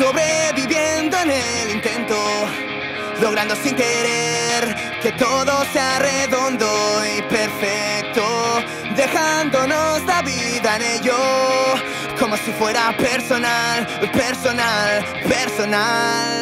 sobreviviendo en el intento, logrando sin querer que todo sea redondo y perfecto, dejándonos la vida en ello, como si fuera personal, personal, personal.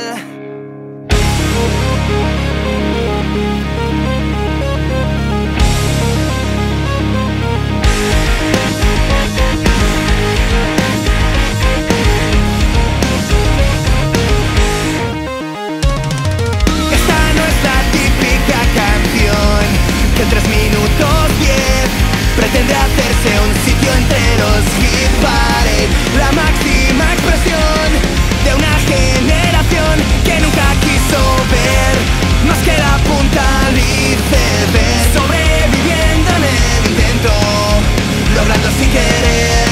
sin querer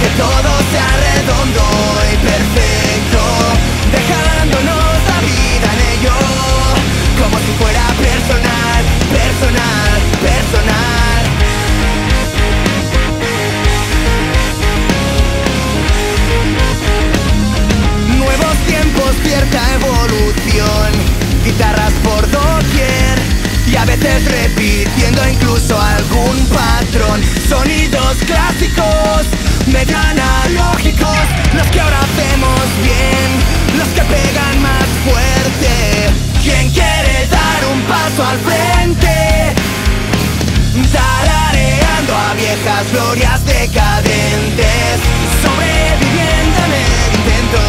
que todo sea redondo y perfecto, dejándonos la vida en ello, como si fuera personal, personal, personal. Nuevos tiempos, cierta evolución, guitarras por doquier y a veces repitiendo incluso algún par siempre tan alógicos Los que ahora vemos bien, los que pegan más fuerte ¿Quién quiere dar un paso al frente? Tarareando a viejas glorias decadentes Sobreviviendo en el intento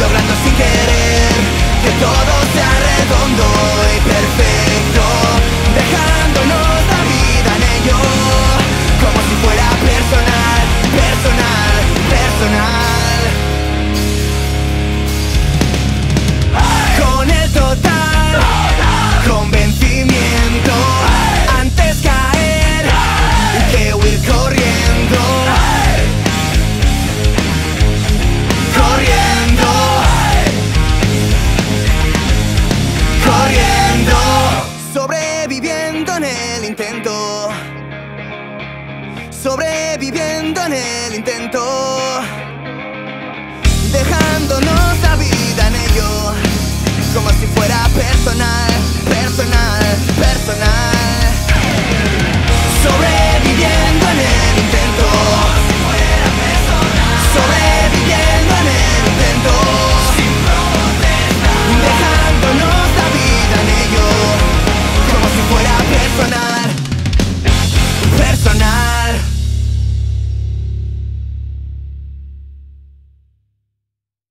Logrando sin querer que todo sea redondo y perfecto